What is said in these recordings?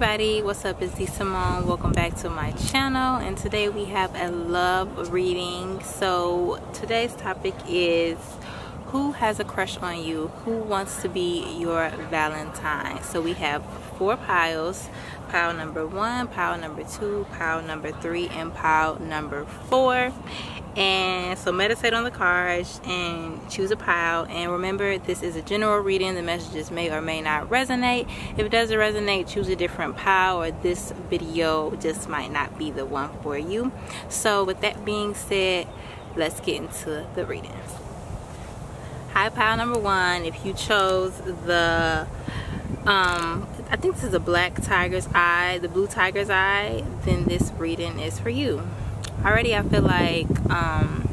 everybody. What's up? It's Dee Symone welcome back to my channel. And today we have a love reading. So today's topic is who has a crush on you? Who wants to be your valentine? So we have four piles. Pile number one pile number two pile number three and pile number four. And so meditate on the cards and choose a pile. And remember this is a general reading. The messages may or may not resonate. If it doesn't resonate choose a different pile or this video just might not be the one for you. So with that being said let's get into the reading hi pile number one if you chose the um i think this is a black tiger's eye the blue tiger's eye then this reading is for you. Already i feel like um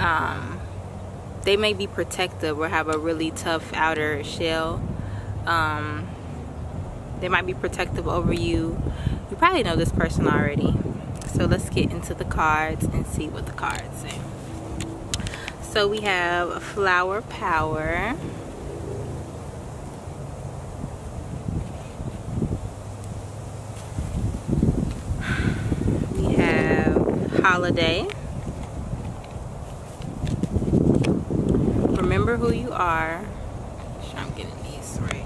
um they may be protective or have a really tough outer shell. Um they might be protective over you. You probably know this person already. So let's get into the cards and see what the cards say so we have flower power. We have holiday. Remember who you are. I'm getting these right.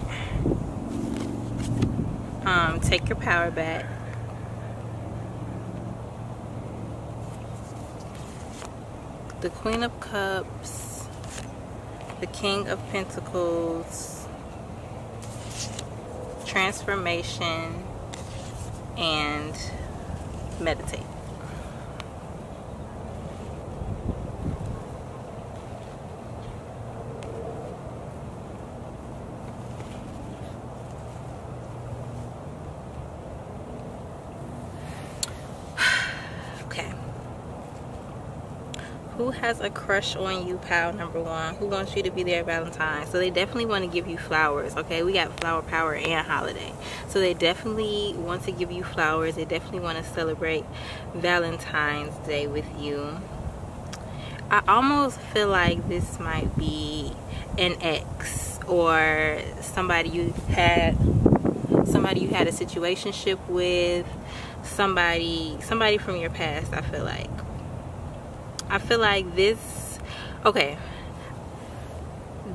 Um, take your power back. The Queen of Cups, the King of Pentacles, Transformation, and Meditate. Who has a crush on you pal number one who wants you to be their valentine. So they definitely want to give you flowers okay? We got flower power and holiday. So they definitely want to give you flowers. They definitely want to celebrate valentine's day with you. I almost feel like this might be an ex or somebody you had somebody you had a situationship with somebody somebody from your past i feel like I feel like this, okay,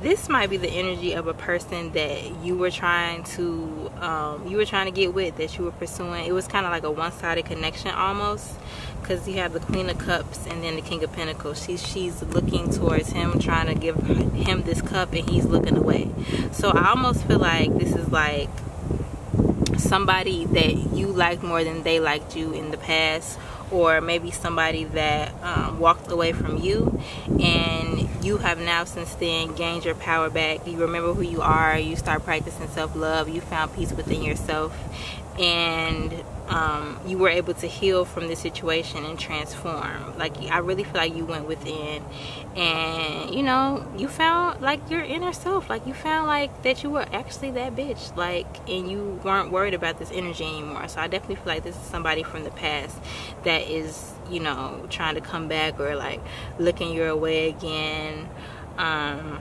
this might be the energy of a person that you were trying to, um, you were trying to get with, that you were pursuing. It was kind of like a one-sided connection almost, because you have the Queen of Cups and then the King of Pentacles. She's she's looking towards him, trying to give him this cup, and he's looking away. So I almost feel like this is like somebody that you liked more than they liked you in the past or maybe somebody that um, walked away from you and you have now since then gained your power back. You remember who you are. You start practicing self-love. You found peace within yourself. And um, you were able to heal from the situation and transform. Like I really feel like you went within. And you know you found like your inner self. Like you found like that you were actually that bitch. Like and you weren't worried about this energy anymore. So I definitely feel like this is somebody from the past that is you know trying to come back or like looking your way again. Um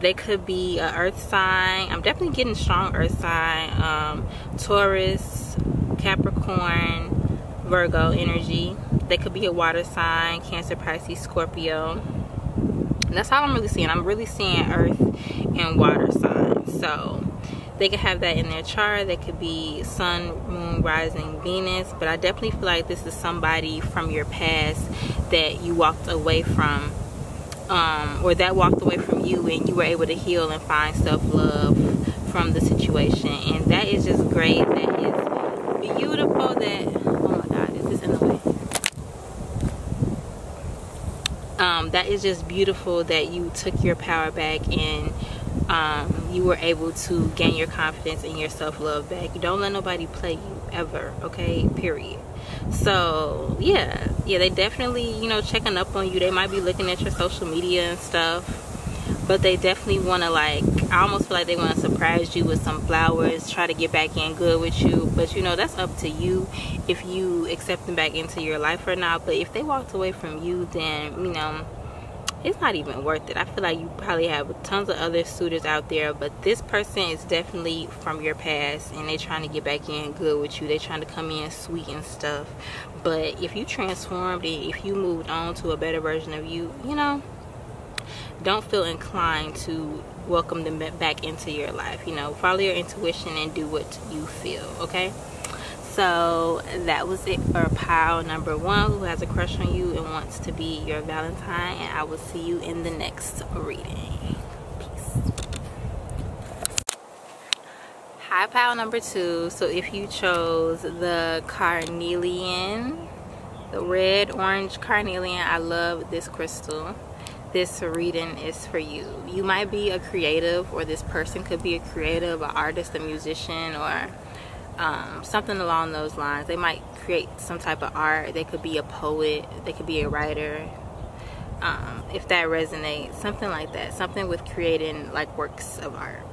they could be a earth sign. I'm definitely getting strong earth sign. Um, taurus capricorn virgo energy. They could be a water sign cancer pisces scorpio. And that's all i'm really seeing. I'm really seeing earth and water signs. So they could have that in their chart. They could be sun moon rising venus. But i definitely feel like this is somebody from your past that you walked away from um, or that walked away from you and you were able to heal and find self-love from the situation. And that is just great. That is beautiful that oh my god is this in the way? Um, that is just beautiful that you took your power back and um, you were able to gain your confidence and your self-love back. You don't let nobody play you ever okay? Period. So yeah yeah they definitely you know checking up on you. They might be looking at your social media and stuff but they definitely want to like i almost feel like they want to surprise you with some flowers try to get back in good with you. But you know that's up to you if you accept them back into your life or not. But if they walked away from you then you know it's not even worth it. I feel like you probably have tons of other suitors out there, but this person is definitely from your past and they're trying to get back in good with you. They're trying to come in sweet and stuff. But if you transformed and if you moved on to a better version of you, you know, don't feel inclined to welcome them back into your life. You know, follow your intuition and do what you feel, okay? So that was it for pile number one who has a crush on you and wants to be your Valentine. And I will see you in the next reading. Peace. Hi, pile number two. So if you chose the carnelian, the red orange carnelian, I love this crystal. This reading is for you. You might be a creative, or this person could be a creative, an artist, a musician, or um, something along those lines. They might create some type of art. They could be a poet. They could be a writer. Um, if that resonates, something like that. Something with creating like works of art.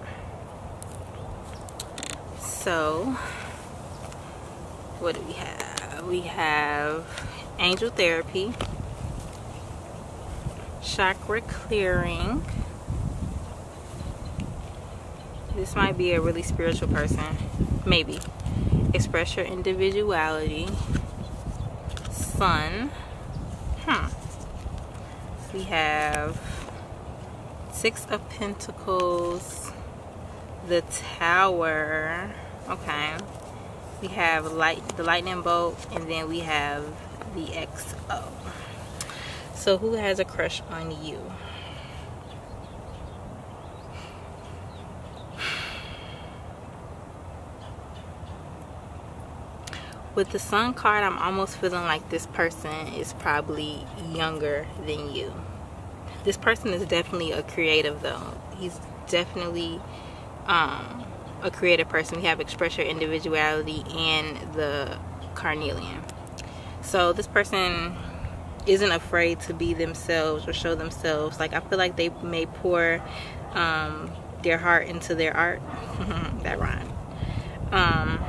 So, what do we have? We have angel therapy, chakra clearing. This might be a really spiritual person. Maybe express your individuality. Sun. Hmm we have six of pentacles. The tower. Okay. We have light the lightning bolt and then we have the xo so who has a crush on you with the sun card i'm almost feeling like this person is probably younger than you. This person is definitely a creative though. He's definitely um, a creative person. We have express your individuality and the carnelian. So this person isn't afraid to be themselves or show themselves. Like i feel like they may pour um, their heart into their art. That rhyme. Um,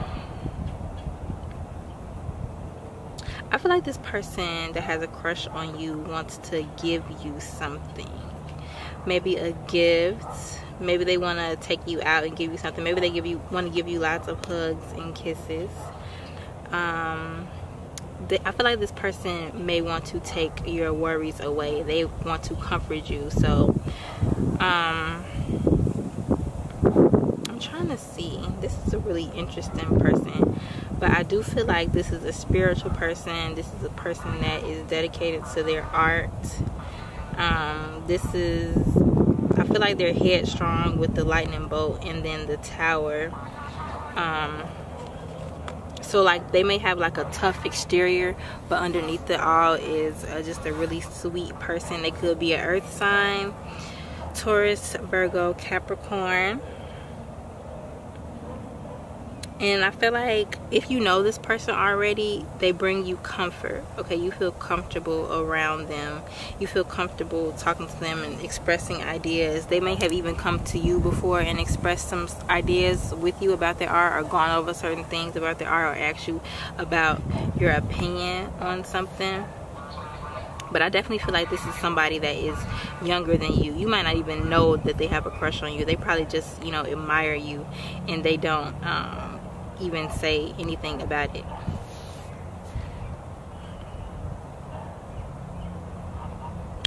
I feel like this person that has a crush on you wants to give you something. Maybe a gift. Maybe they want to take you out and give you something. Maybe they give you want to give you lots of hugs and kisses. Um, they, I feel like this person may want to take your worries away. They want to comfort you. So, um, I'm trying to see. This is a really interesting person but I do feel like this is a spiritual person. This is a person that is dedicated to their art. Um, this is, I feel like they're headstrong with the lightning bolt and then the tower. Um, so like they may have like a tough exterior, but underneath it all is uh, just a really sweet person. They could be an earth sign, Taurus, Virgo, Capricorn and I feel like if you know this person already, they bring you comfort. Okay, you feel comfortable around them. You feel comfortable talking to them and expressing ideas. They may have even come to you before and expressed some ideas with you about their art or gone over certain things about their art or asked you about your opinion on something. But I definitely feel like this is somebody that is younger than you. You might not even know that they have a crush on you. They probably just, you know, admire you and they don't um, even say anything about it.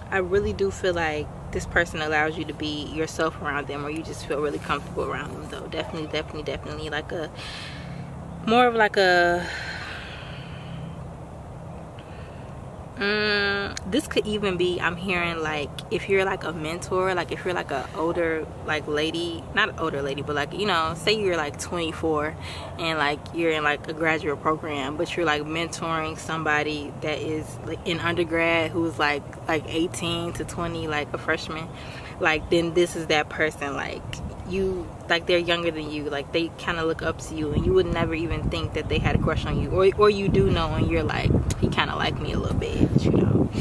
I really do feel like this person allows you to be yourself around them or you just feel really comfortable around them though. Definitely, definitely, definitely like a more of like a Mm, this could even be i'm hearing like if you're like a mentor like if you're like a older like lady not an older lady but like you know say you're like 24 and like you're in like a graduate program but you're like mentoring somebody that is like in undergrad who's like like 18 to 20 like a freshman like then this is that person like you like they're younger than you like they kind of look up to you and you would never even think that they had a crush on you or, or you do know and you're like he kind of like me a little bit you know?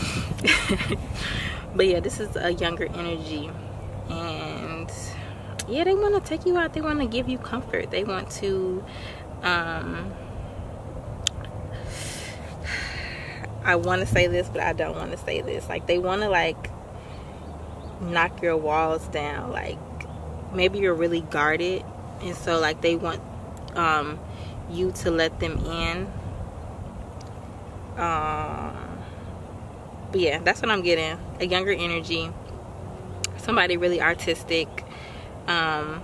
But yeah this is a younger energy and yeah they want to take you out they want to give you comfort they want to um I want to say this but I don't want to say this like they want to like knock your walls down like maybe you're really guarded and so like they want um, you to let them in. Um, but yeah that's what i'm getting. A younger energy. Somebody really artistic. Um,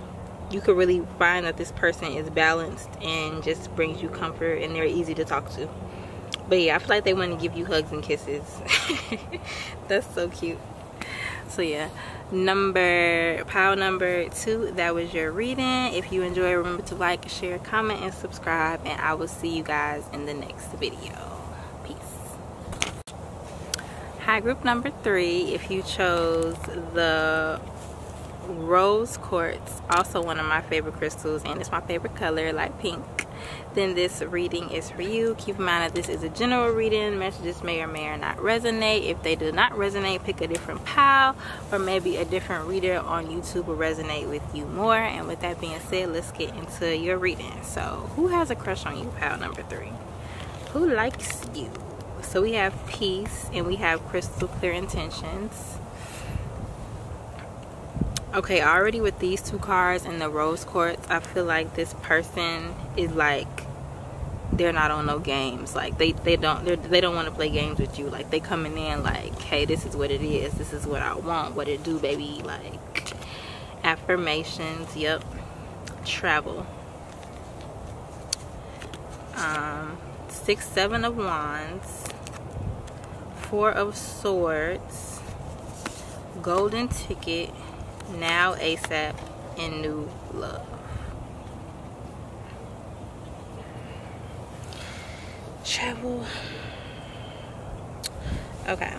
you could really find that this person is balanced and just brings you comfort and they're easy to talk to. But yeah i feel like they want to give you hugs and kisses. That's so cute so yeah. Number pile number two that was your reading. If you enjoy remember to like share comment and subscribe and i will see you guys in the next video. Peace. Hi group number three. If you chose the rose quartz also one of my favorite crystals and it's my favorite color like pink then this reading is for you. Keep in mind that this is a general reading. Messages may or may or not resonate. If they do not resonate pick a different pile or maybe a different reader on youtube will resonate with you more. And with that being said let's get into your reading. So who has a crush on you? Pile number three. Who likes you? So we have peace and we have crystal clear intentions okay already with these two cards and the rose quartz i feel like this person is like they're not on no games. Like they they don't they don't want to play games with you. Like they coming in like hey this is what it is. This is what i want. What it do baby? Like affirmations. Yep travel. Um six seven of wands. Four of swords. Golden ticket now ASAP in new love. Travel. Okay.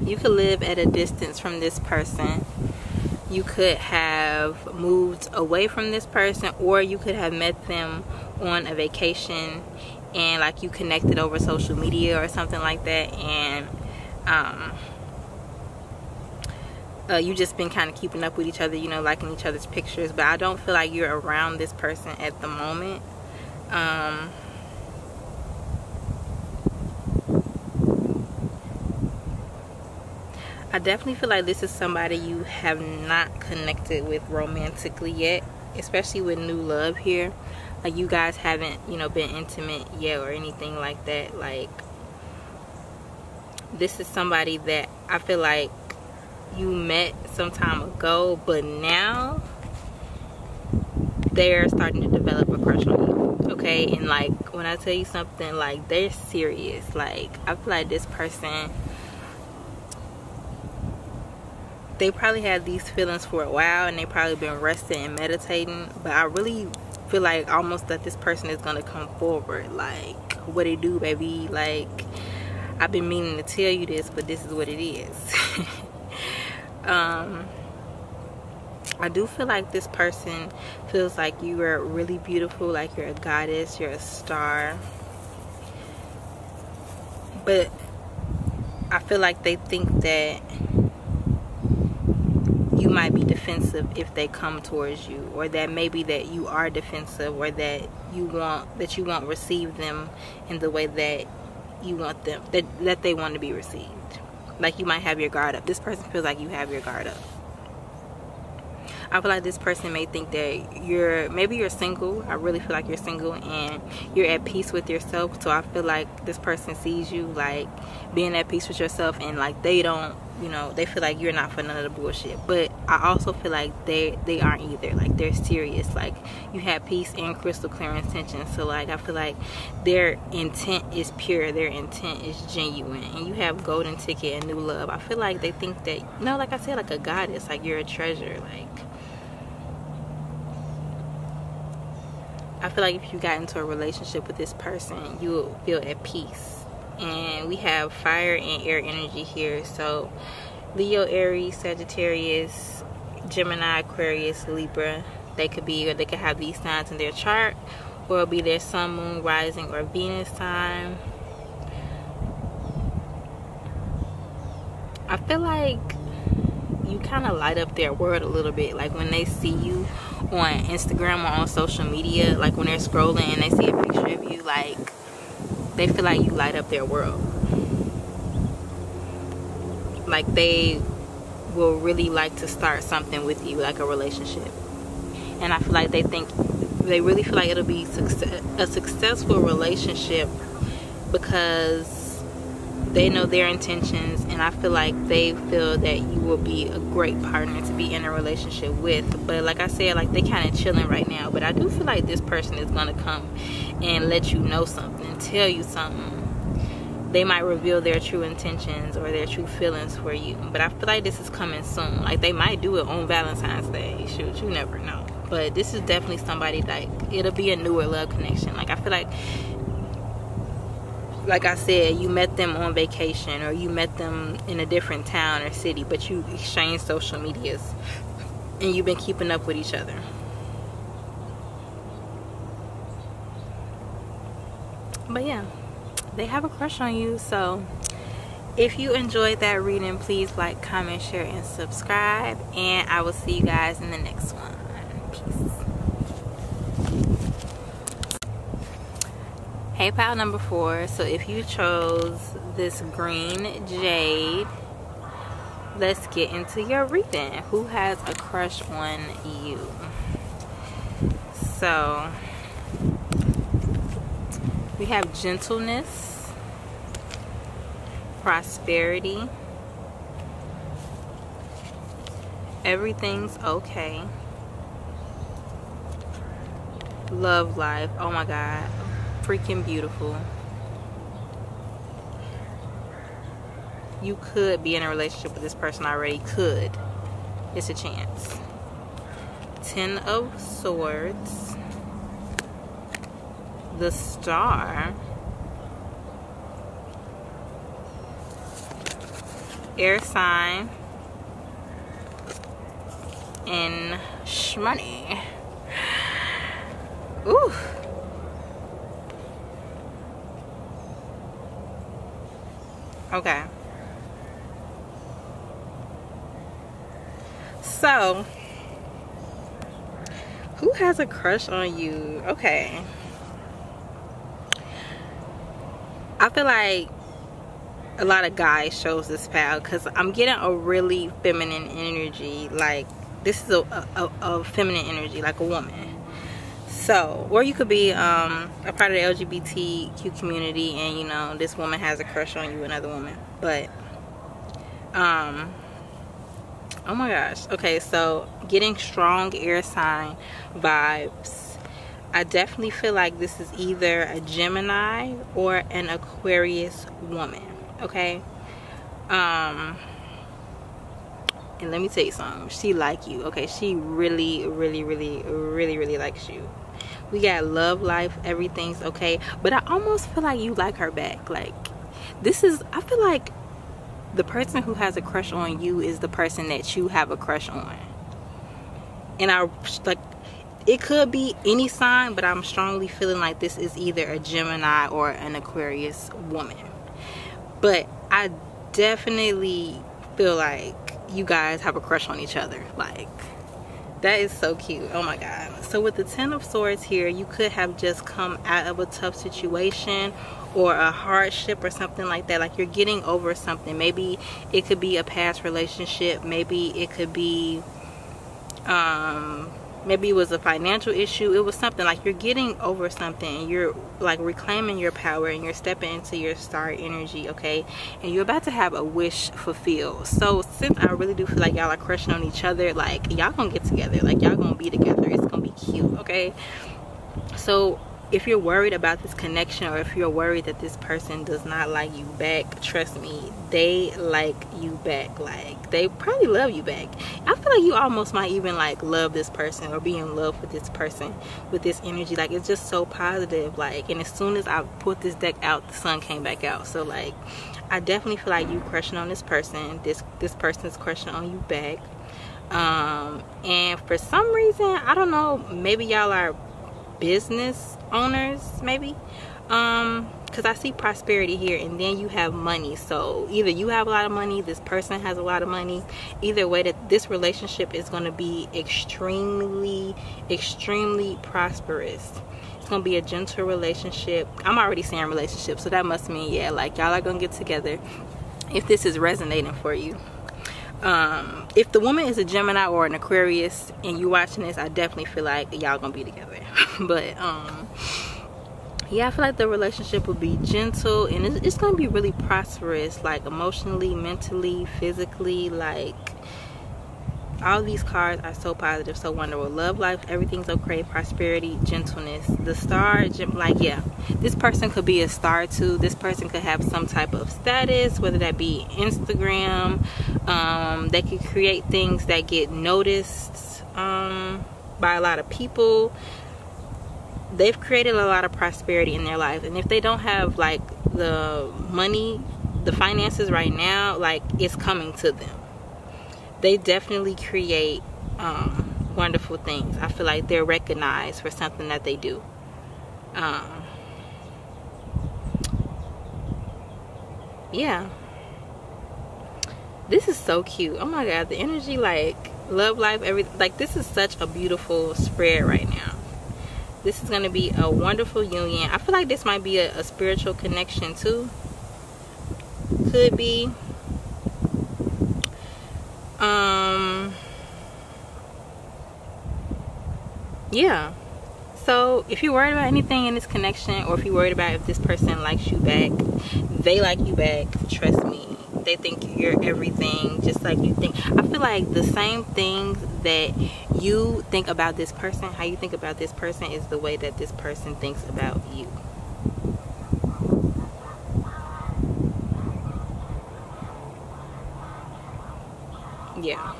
You could live at a distance from this person. You could have moved away from this person or you could have met them on a vacation and like you connected over social media or something like that and um uh, you just been kind of keeping up with each other, you know, liking each other's pictures. But I don't feel like you're around this person at the moment. Um, I definitely feel like this is somebody you have not connected with romantically yet, especially with new love here. Like you guys haven't, you know, been intimate yet or anything like that. Like this is somebody that I feel like you met some time ago, but now they're starting to develop a crush on you. Okay, and like when I tell you something, like they're serious. Like I feel like this person they probably had these feelings for a while and they probably been resting and meditating but i really feel like almost that this person is gonna come forward like what it do baby like i've been meaning to tell you this but this is what it is um I do feel like this person feels like you are really beautiful, like you're a goddess, you're a star. But I feel like they think that you might be defensive if they come towards you or that maybe that you are defensive or that you want that you won't receive them in the way that you want them that that they want to be received like you might have your guard up this person feels like you have your guard up I feel like this person may think that you're maybe you're single. I really feel like you're single and you're at peace with yourself. So I feel like this person sees you like being at peace with yourself and like they don't you know they feel like you're not for none of the bullshit. But i also feel like they they aren't either. Like they're serious. Like you have peace and crystal clear intention so like i feel like their intent is pure. Their intent is genuine. And you have golden ticket and new love. I feel like they think that you know like i said like a goddess. Like you're a treasure. Like I feel like if you got into a relationship with this person, you will feel at peace and we have fire and air energy here. So leo aries sagittarius gemini aquarius libra they could be or they could have these signs in their chart. Or it'll be their sun moon rising or venus time i feel like you kind of light up their world a little bit. Like when they see you on instagram or on social media like when they're scrolling and they see a picture of you like they feel like you light up their world. Like they will really like to start something with you like a relationship. And i feel like they think they really feel like it'll be success, a successful relationship because they know their intentions and I feel like they feel that you will be a great partner to be in a relationship with. But like I said like they kind of chilling right now but I do feel like this person is gonna come and let you know something tell you something they might reveal their true intentions or their true feelings for you. But I feel like this is coming soon. Like they might do it on Valentine's Day. Shoot you never know. But this is definitely somebody like it'll be a newer love connection. Like I feel like like I said, you met them on vacation or you met them in a different town or city, but you exchange social medias and you've been keeping up with each other. But yeah, they have a crush on you. So if you enjoyed that reading, please like, comment, share, and subscribe. And I will see you guys in the next one. Peace. Hey pile number four so if you chose this green jade let's get into your reading who has a crush on you so we have gentleness prosperity everything's okay love life oh my god freaking beautiful. You could be in a relationship with this person already. Could. It's a chance. Ten of Swords. The Star. Air sign. And shmoney. Ooh. Okay. So, who has a crush on you? Okay. I feel like a lot of guys shows this pal because I'm getting a really feminine energy. Like, this is a, a, a feminine energy, like a woman. So or you could be um, a part of the lgbtq community and you know this woman has a crush on you another woman. But um oh my gosh. Okay so getting strong air sign vibes i definitely feel like this is either a gemini or an aquarius woman okay? Um and let me tell you something. She like you okay? She really really really really really likes you. We got love life everything's okay? But i almost feel like you like her back. Like this is i feel like the person who has a crush on you is the person that you have a crush on. And i like it could be any sign but i'm strongly feeling like this is either a gemini or an aquarius woman. But i definitely feel like you guys have a crush on each other. Like that is so cute. Oh my god. So with the ten of swords here you could have just come out of a tough situation or a hardship or something like that. Like you're getting over something. Maybe it could be a past relationship. Maybe it could be um maybe it was a financial issue. It was something like you're getting over something you're like reclaiming your power and you're stepping into your star energy okay? And you're about to have a wish fulfilled. So since i really do feel like y'all are crushing on each other like y'all gonna get together. Like y'all gonna be together. It's gonna be cute okay? So if you're worried about this connection or if you're worried that this person does not like you back trust me they like you back. Like they probably love you back. I feel like you almost might even like love this person or be in love with this person with this energy. Like it's just so positive. Like and as soon as i put this deck out the sun came back out. So like i definitely feel like you crushing on this person. This this person's crushing on you back. Um and for some reason i don't know maybe y'all are business owners maybe? Um because i see prosperity here and then you have money. So either you have a lot of money this person has a lot of money. Either way that this relationship is going to be extremely extremely prosperous. It's going to be a gentle relationship. I'm already saying relationship so that must mean yeah like y'all are gonna get together if this is resonating for you um, if the woman is a gemini or an aquarius and you watching this i definitely feel like y'all gonna be together. But um yeah i feel like the relationship will be gentle and it's, it's gonna be really prosperous like emotionally mentally physically like all these cards are so positive so wonderful. Love life everything's okay. Prosperity gentleness. The star like yeah. This person could be a star too. This person could have some type of status whether that be instagram. Um, they could create things that get noticed um, by a lot of people. They've created a lot of prosperity in their life and if they don't have like the money the finances right now like it's coming to them they definitely create um, wonderful things. I feel like they're recognized for something that they do. Um, yeah. This is so cute. Oh my god, the energy like love life everything like this is such a beautiful spread right now. This is to be a wonderful union. I feel like this might be a, a spiritual connection too. Could be um yeah. So if you're worried about anything in this connection or if you're worried about if this person likes you back they like you back trust me. They think you're everything just like you think. I feel like the same things that you think about this person how you think about this person is the way that this person thinks about you yeah.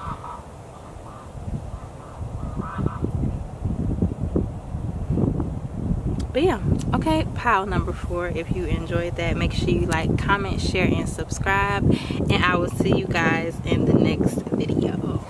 But yeah. Okay pile number four. If you enjoyed that make sure you like comment share and subscribe. And i will see you guys in the next video